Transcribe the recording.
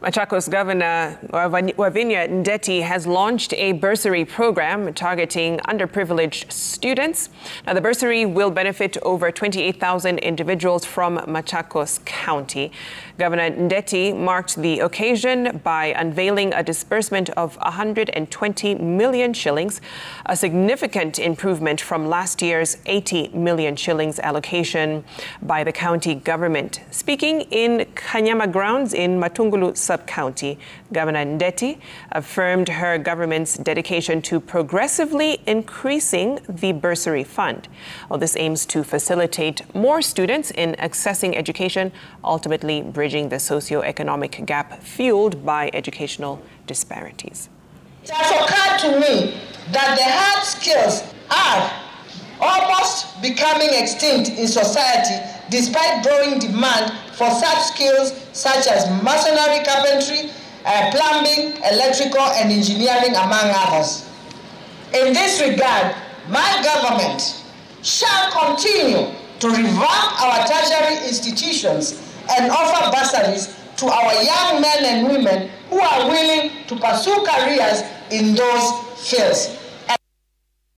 Machakos Governor Wavinya Ndeti has launched a bursary program targeting underprivileged students. Now, the bursary will benefit over 28,000 individuals from Machakos County. Governor Ndeti marked the occasion by unveiling a disbursement of 120 million shillings, a significant improvement from last year's 80 million shillings allocation by the county government. Speaking in Kanyama grounds in Matungulu sub-county, Governor Ndeti affirmed her government's dedication to progressively increasing the bursary fund. Well, this aims to facilitate more students in accessing education, ultimately bridging the socio-economic gap fueled by educational disparities. It has occurred to me that the hard skills becoming extinct in society despite growing demand for such skills such as masonry, carpentry, uh, plumbing, electrical, and engineering, among others. In this regard, my government shall continue to revamp our tertiary institutions and offer bursaries to our young men and women who are willing to pursue careers in those fields.